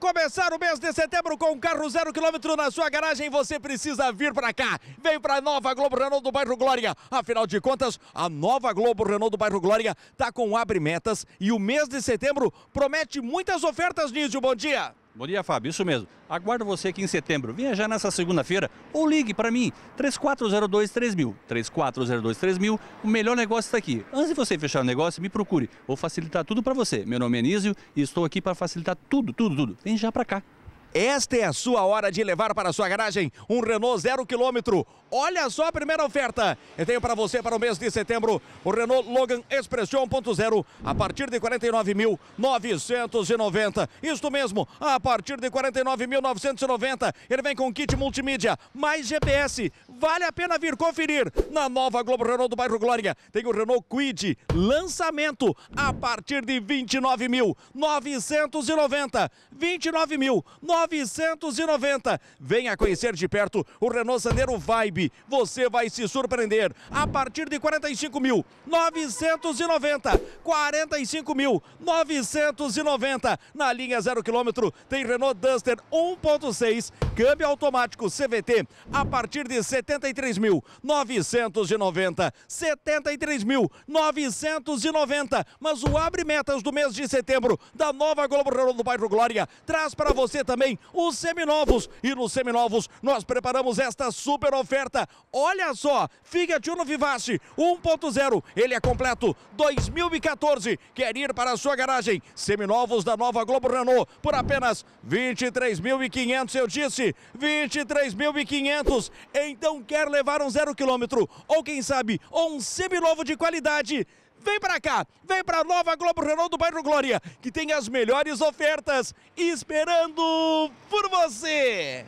Começar o mês de setembro com um carro zero quilômetro na sua garagem, você precisa vir para cá. Vem para a nova Globo Renault do bairro Glória. Afinal de contas, a nova Globo Renault do bairro Glória tá com abre metas e o mês de setembro promete muitas ofertas, Nísio. Bom dia. Bom dia, Fábio. Isso mesmo. Aguardo você aqui em setembro. Venha já nessa segunda-feira ou ligue para mim, 3402-3000. 3402-3000. O melhor negócio está aqui. Antes de você fechar o negócio, me procure. Vou facilitar tudo para você. Meu nome é Nísio e estou aqui para facilitar tudo, tudo, tudo. Vem já para cá. Esta é a sua hora de levar para sua garagem um Renault zero quilômetro. Olha só a primeira oferta. Eu tenho para você para o mês de setembro o Renault Logan Expression 1.0 a partir de 49.990. Isto mesmo, a partir de 49.990. Ele vem com kit multimídia, mais GPS. Vale a pena vir conferir. Na nova Globo Renault do bairro Glória tem o Renault Quid lançamento a partir de 29.990. 29.990. 990. Venha conhecer de perto o Renault Sandero Vibe. Você vai se surpreender. A partir de 45 mil, 990. 45 mil, 990. Na linha zero quilômetro tem Renault Duster 1.6, câmbio automático CVT a partir de 73 mil, 990. 73 mil, 990. Mas o abre metas do mês de setembro da nova Globo Renault do bairro Glória traz para você também os seminovos. E nos seminovos nós preparamos esta super oferta. Olha só, Fiat Uno Vivace 1.0, ele é completo 2014. Quer ir para a sua garagem? Seminovos da nova Globo Renault por apenas 23.500, eu disse, 23.500. Então quer levar um zero quilômetro ou quem sabe um seminovo de qualidade? Vem para cá, vem para a nova Globo Renault do bairro Glória, que tem as melhores ofertas esperando por você.